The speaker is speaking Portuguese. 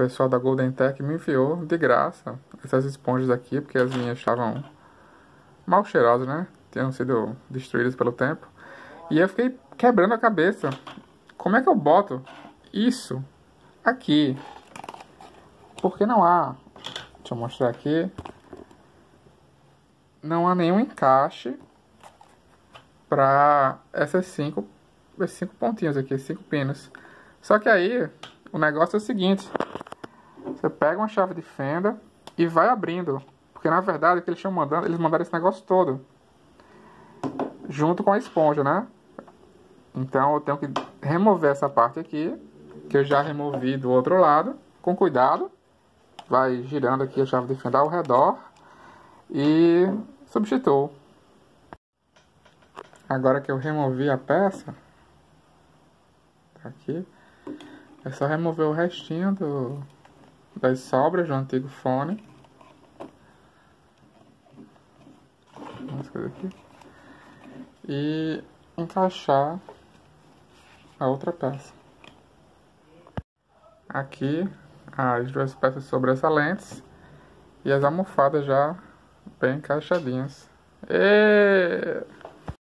pessoal da Golden Tech me enviou de graça essas esponjas aqui, porque as minhas estavam mal cheirosas, né? Tinham sido destruídas pelo tempo. E eu fiquei quebrando a cabeça. Como é que eu boto isso aqui? Porque não há. Deixa eu mostrar aqui. Não há nenhum encaixe para essas cinco, esses cinco pontinhos aqui, cinco pinos. Só que aí o negócio é o seguinte: você pega uma chave de fenda e vai abrindo, porque na verdade o que eles estão mandando, eles mandaram esse negócio todo junto com a esponja, né? Então eu tenho que remover essa parte aqui, que eu já removi do outro lado, com cuidado. Vai girando aqui a chave de fenda ao redor e substituo. Agora que eu removi a peça, tá aqui, é só remover o restinho do, das sobras do antigo fone. Aqui, e encaixar a outra peça. Aqui as duas peças sobressalentes e as almofadas já bem encaixadinhas. E...